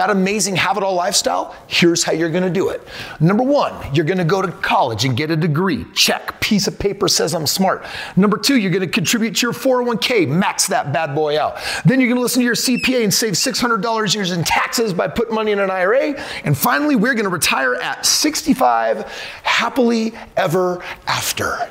that amazing have it all lifestyle? Here's how you're gonna do it. Number one, you're gonna go to college and get a degree. Check, piece of paper says I'm smart. Number two, you're gonna contribute to your 401k, max that bad boy out. Then you're gonna listen to your CPA and save $600 years in taxes by putting money in an IRA. And finally, we're gonna retire at 65 happily ever after.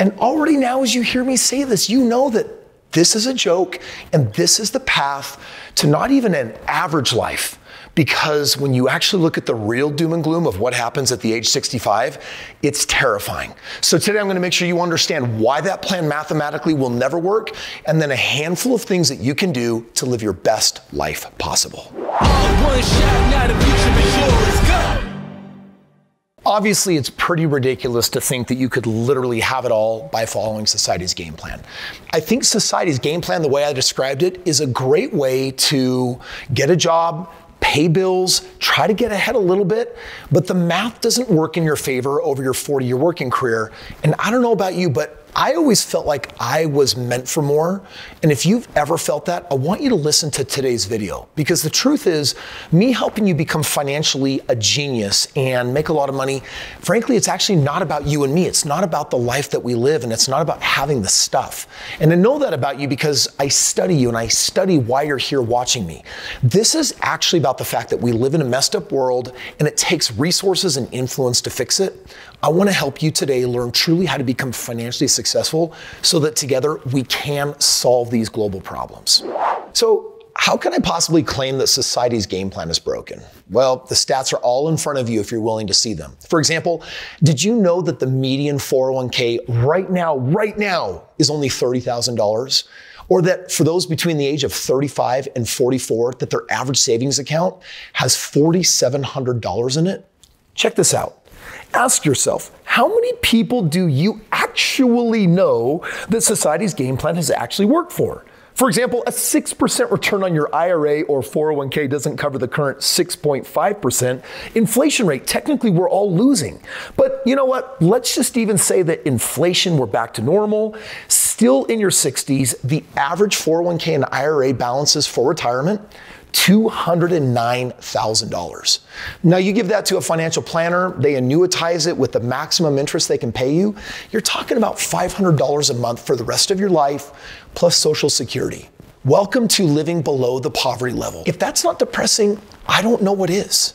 And already now, as you hear me say this, you know that this is a joke and this is the path to not even an average life. Because when you actually look at the real doom and gloom of what happens at the age 65, it's terrifying. So today I'm gonna make sure you understand why that plan mathematically will never work, and then a handful of things that you can do to live your best life possible. Obviously, it's pretty ridiculous to think that you could literally have it all by following society's game plan. I think society's game plan, the way I described it, is a great way to get a job, pay bills, try to get ahead a little bit, but the math doesn't work in your favor over your 40 year working career. And I don't know about you, but I always felt like I was meant for more. And if you've ever felt that, I want you to listen to today's video because the truth is, me helping you become financially a genius and make a lot of money, frankly, it's actually not about you and me. It's not about the life that we live and it's not about having the stuff. And I know that about you because I study you and I study why you're here watching me. This is actually about the fact that we live in a messed up world and it takes resources and influence to fix it. I want to help you today learn truly how to become financially successful so that together we can solve these global problems. So, how can I possibly claim that society's game plan is broken? Well, the stats are all in front of you if you're willing to see them. For example, did you know that the median 401k right now, right now, is only $30,000? Or that for those between the age of 35 and 44, that their average savings account has $4,700 in it? Check this out. Ask yourself, how many people do you actually know that society's game plan has actually worked for? For example, a 6% return on your IRA or 401k doesn't cover the current 6.5% inflation rate. Technically, we're all losing. But you know what? Let's just even say that inflation, we're back to normal. Still in your 60s, the average 401k and IRA balances for retirement $209,000. Now, you give that to a financial planner, they annuitize it with the maximum interest they can pay you. You're talking about $500 a month for the rest of your life, plus Social Security. Welcome to living below the poverty level. If that's not depressing, I don't know what is.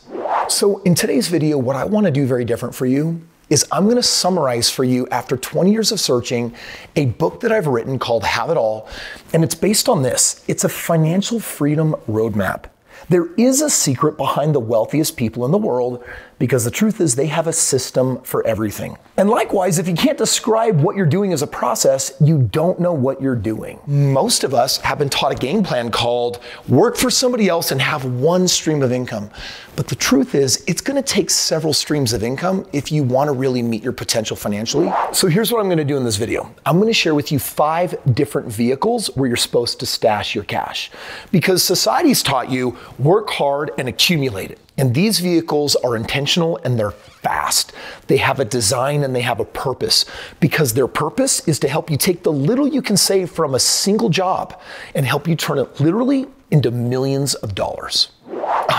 So, in today's video, what I want to do very different for you is I'm going to summarize for you after 20 years of searching a book that I've written called Have It All and it's based on this. It's a financial freedom roadmap. There is a secret behind the wealthiest people in the world because the truth is they have a system for everything. And likewise, if you can't describe what you're doing as a process, you don't know what you're doing. Most of us have been taught a game plan called work for somebody else and have one stream of income. But the truth is, it's gonna take several streams of income if you wanna really meet your potential financially. So here's what I'm gonna do in this video I'm gonna share with you five different vehicles where you're supposed to stash your cash. Because society's taught you work hard and accumulate it. And these vehicles are intentional and they're fast. They have a design and they have a purpose because their purpose is to help you take the little you can save from a single job and help you turn it literally into millions of dollars.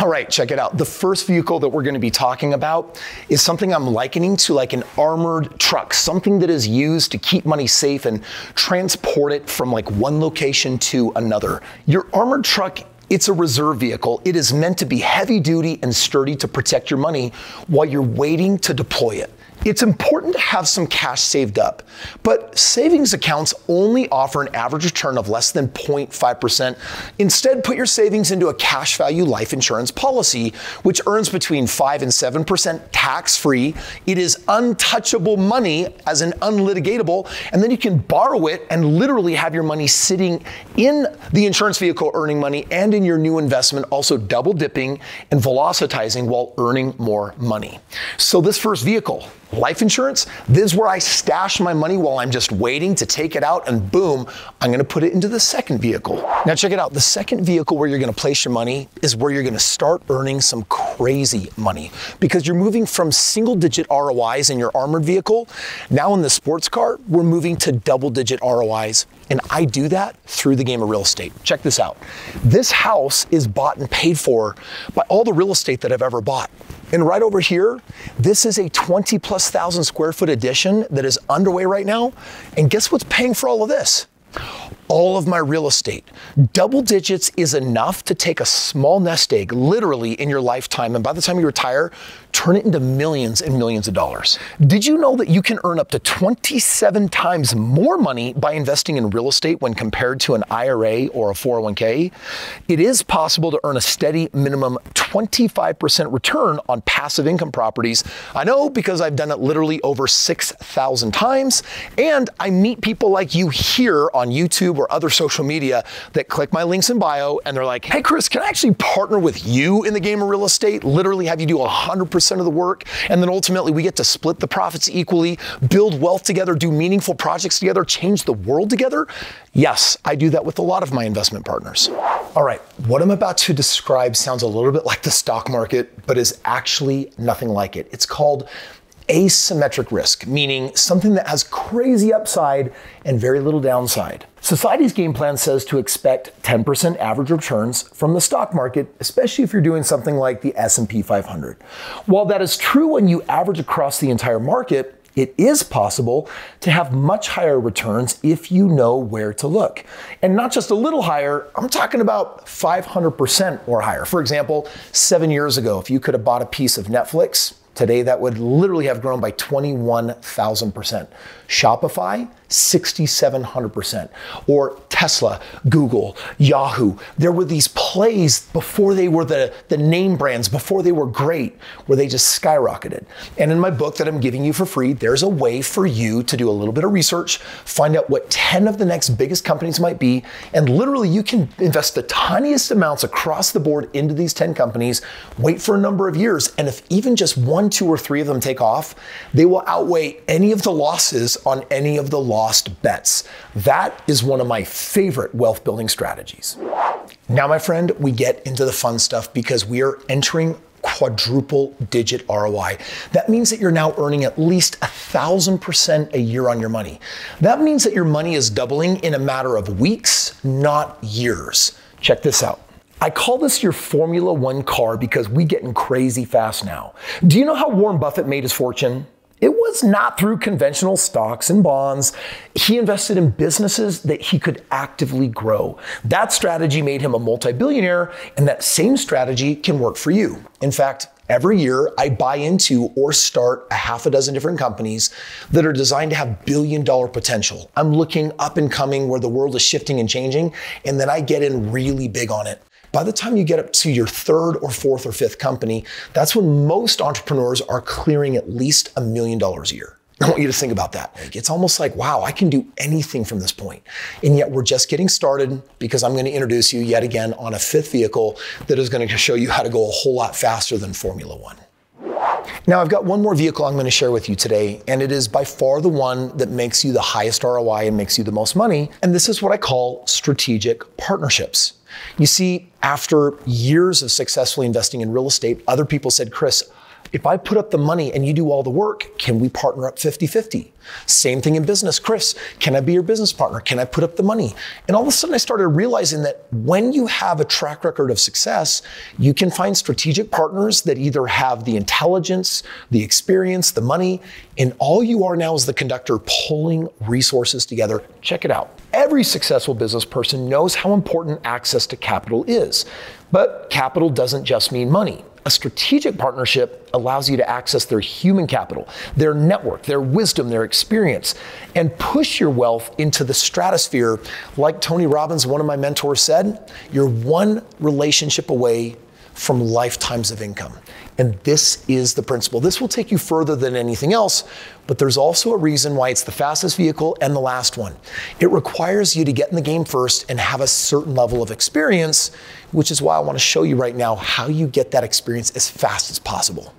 All right, check it out. The first vehicle that we're going to be talking about is something I'm likening to like an armored truck, something that is used to keep money safe and transport it from like one location to another. Your armored truck it's a reserve vehicle. It is meant to be heavy duty and sturdy to protect your money while you're waiting to deploy it. It's important to have some cash saved up, but savings accounts only offer an average return of less than 0.5%. Instead, put your savings into a cash value life insurance policy, which earns between 5 and 7% tax free. It is untouchable money as an unlitigatable, and then you can borrow it and literally have your money sitting in the insurance vehicle earning money and in your new investment, also double dipping and velocitizing while earning more money. So, this first vehicle, Life insurance, this is where I stash my money while I'm just waiting to take it out, and boom, I'm gonna put it into the second vehicle. Now, check it out. The second vehicle where you're gonna place your money is where you're gonna start earning some crazy money because you're moving from single digit ROIs in your armored vehicle. Now, in the sports car, we're moving to double digit ROIs And I do that through the game of real estate. Check this out. This house is bought and paid for by all the real estate that I've ever bought. And right over here, this is a 20 plus thousand square foot addition that is underway right now. And guess what's paying for all of this? All of my real estate. Double digits is enough to take a small nest egg literally in your lifetime. And by the time you retire, turn it into millions and millions of dollars. Did you know that you can earn up to 27 times more money by investing in real estate when compared to an IRA or a 401k? It is possible to earn a steady minimum 25% return on passive income properties. I know because I've done it literally over 6,000 times, and I meet people like you here on YouTube or other social media that click my links in bio and they're like, hey, Kris, can I actually partner with you in the game of real estate? Literally have you do 100% 50% of the work, and then ultimately we get to split the profits equally, build wealth together, do meaningful projects together, change the world together? Yes, I do that with a lot of my investment partners. All right, what I'm about to describe sounds a little bit like the stock market, but is actually nothing like it. It's called asymmetric risk, meaning something that has crazy upside and very little downside. Society's game plan says to expect 10% average returns from the stock market, especially if you're doing something like the S&P 500. While that is true when you average across the entire market, it is possible to have much higher returns if you know where to look. And not just a little higher, I'm talking about 500% or higher. For example, seven years ago, if you could have bought a piece of Netflix, Today, that would literally have grown by 21,000%. Shopify, 6,700%. Or Tesla, Google, Yahoo. There were these plays before they were the, the name brands, before they were great, where they just skyrocketed. And in my book that I'm giving you for free, there's a way for you to do a little bit of research, find out what 10 of the next biggest companies might be, and literally you can invest the tiniest amounts across the board into these 10 companies, wait for a number of years, and if even just one, two, or three of them take off, they will outweigh any of the losses on any of the lost bets. That is one of my favorite wealth building strategies. Now, my friend, we get into the fun stuff because we are entering quadruple digit ROI. That means that you're now earning at least a thousand percent a year on your money. That means that your money is doubling in a matter of weeks, not years. Check this out. I call this your Formula One car because we getting crazy fast now. Do you know how Warren Buffett made his fortune? It was not through conventional stocks and bonds. He invested in businesses that he could actively grow. That strategy made him a multi billionaire, and that same strategy can work for you. In fact, Every year, I buy into or start a half a dozen different companies that are designed to have billion dollar potential. I'm looking up and coming where the world is shifting and changing, and then I get in really big on it. By the time you get up to your third or fourth or fifth company, that's when most entrepreneurs are clearing at least a million dollars a year. I want you to think about that. It's almost like, wow, I can do anything from this point. And yet we're just getting started because I'm going to introduce you yet again on a fifth vehicle that is going to show you how to go a whole lot faster than Formula One. Now, I've got one more vehicle I'm going to share with you today, and it is by far the one that makes you the highest ROI and makes you the most money. And this is what I call strategic partnerships. You see, after years of successfully investing in real estate, other people said, Kris, if I put up the money and you do all the work, can we partner up 50 50? Same thing in business. Kris, can I be your business partner? Can I put up the money? And all of a sudden, I started realizing that when you have a track record of success, you can find strategic partners that either have the intelligence, the experience, the money, and all you are now is the conductor pulling resources together. Check it out. Every successful business person knows how important access to capital is. But capital doesn't just mean money. A strategic partnership allows you to access their human capital, their network, their wisdom, their experience, and push your wealth into the stratosphere. Like Tony Robbins, one of my mentors, said, you're one relationship away from lifetimes of income. And this is the principle. This will take you further than anything else, but there's also a reason why it's the fastest vehicle and the last one. It requires you to get in the game first and have a certain level of experience, which is why I want to show you right now how you get that experience as fast as possible.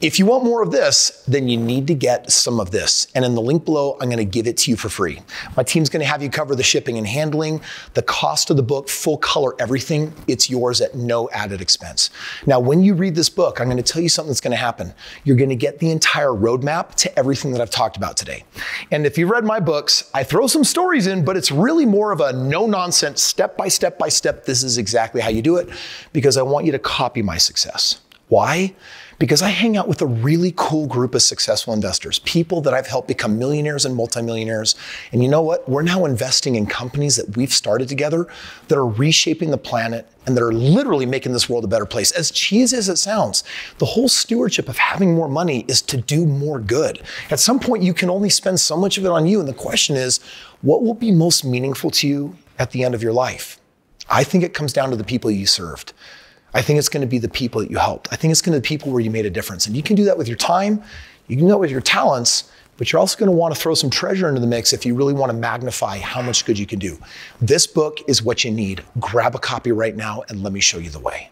If you want more of this, then you need to get some of this. And in the link below, I'm gonna give it to you for free. My team's gonna have you cover the shipping and handling, the cost of the book, full color, everything. It's yours at no added expense. Now, when you read this book, I'm gonna tell you something that's gonna happen. You're gonna get the entire roadmap to everything that I've talked about today. And if you've read my books, I throw some stories in, but it's really more of a no nonsense, step by step by step. This is exactly how you do it because I want you to copy my success. Why? Because I hang out with a really cool group of successful investors, people that I've helped become millionaires and multimillionaires. And you know what? We're now investing in companies that we've started together that are reshaping the planet and that are literally making this world a better place. As cheesy as it sounds, the whole stewardship of having more money is to do more good. At some point, you can only spend so much of it on you. And the question is, what will be most meaningful to you at the end of your life? I think it comes down to the people you served. I think it's going to be the people that you helped. I think it's going to be the people where you made a difference. And you can do that with your time, you can do that with your talents, but you're also going to want to throw some treasure into the mix if you really want to magnify how much good you can do. This book is what you need. Grab a copy right now and let me show you the way.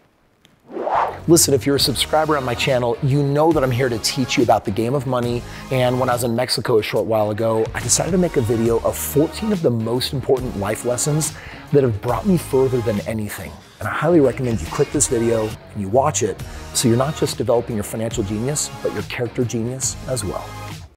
Listen, if you're a subscriber on my channel, you know that I'm here to teach you about the game of money. And when I was in Mexico a short while ago, I decided to make a video of 14 of the most important life lessons that have brought me further than anything. And I highly recommend you click this video and you watch it so you're not just developing your financial genius, but your character genius as well.